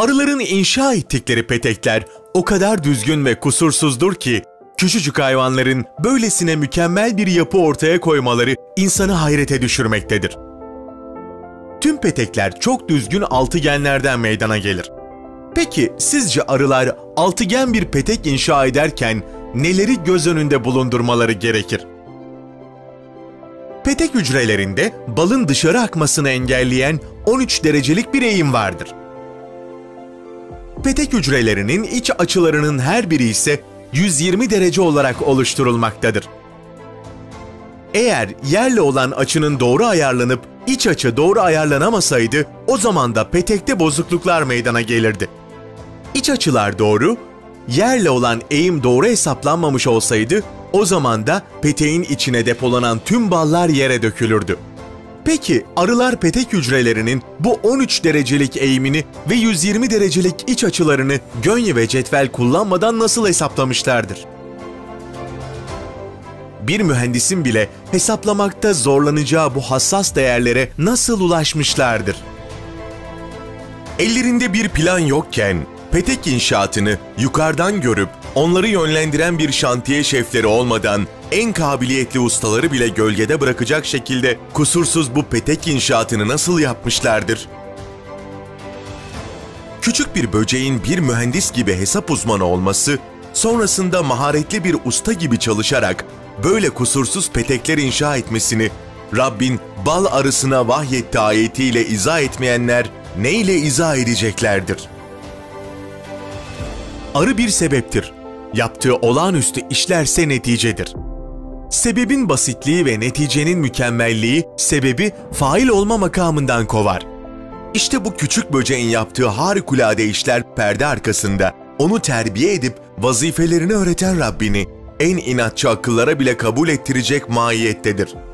Arıların inşa ettikleri petekler o kadar düzgün ve kusursuzdur ki küçücük hayvanların böylesine mükemmel bir yapı ortaya koymaları insanı hayrete düşürmektedir. Tüm petekler çok düzgün altıgenlerden meydana gelir. Peki sizce arılar altıgen bir petek inşa ederken neleri göz önünde bulundurmaları gerekir? Petek hücrelerinde balın dışarı akmasını engelleyen 13 derecelik bir eğim vardır. Petek hücrelerinin iç açılarının her biri ise 120 derece olarak oluşturulmaktadır. Eğer yerle olan açının doğru ayarlanıp iç açı doğru ayarlanamasaydı o zaman da petekte bozukluklar meydana gelirdi. İç açılar doğru, yerle olan eğim doğru hesaplanmamış olsaydı o zaman da peteğin içine depolanan tüm ballar yere dökülürdü. Peki arılar petek hücrelerinin bu 13 derecelik eğimini ve 120 derecelik iç açılarını gönye ve cetvel kullanmadan nasıl hesaplamışlardır? Bir mühendisin bile hesaplamakta zorlanacağı bu hassas değerlere nasıl ulaşmışlardır? Ellerinde bir plan yokken petek inşaatını yukarıdan görüp onları yönlendiren bir şantiye şefleri olmadan en kabiliyetli ustaları bile gölgede bırakacak şekilde kusursuz bu petek inşaatını nasıl yapmışlardır? Küçük bir böceğin bir mühendis gibi hesap uzmanı olması, sonrasında maharetli bir usta gibi çalışarak böyle kusursuz petekler inşa etmesini Rabbin bal arısına vahyetti ayetiyle izah etmeyenler neyle izah edeceklerdir? Arı bir sebeptir. Yaptığı olağanüstü işlerse neticedir. Sebebin basitliği ve neticenin mükemmelliği sebebi fail olma makamından kovar. İşte bu küçük böceğin yaptığı harikulade işler perde arkasında onu terbiye edip vazifelerini öğreten Rabbini en inatçı akıllara bile kabul ettirecek mahiyettedir.''